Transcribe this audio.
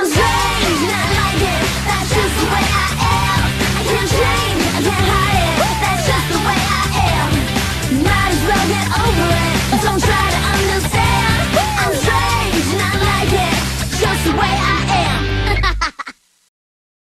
I'm get over